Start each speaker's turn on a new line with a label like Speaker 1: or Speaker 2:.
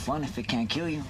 Speaker 1: fun if it can't kill you.